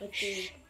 Okay.